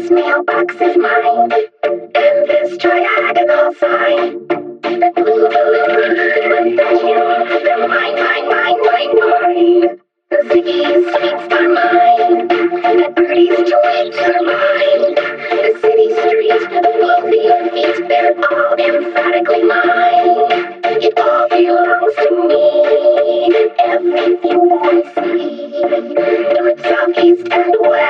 This mailbox is mine, and this triagonal sign. They're mine, mine, mine, mine, mine. The are the birdie's are. The city streets, below the feet, they're all emphatically mine. It all belongs to me, everything I see. North, south, east, and west.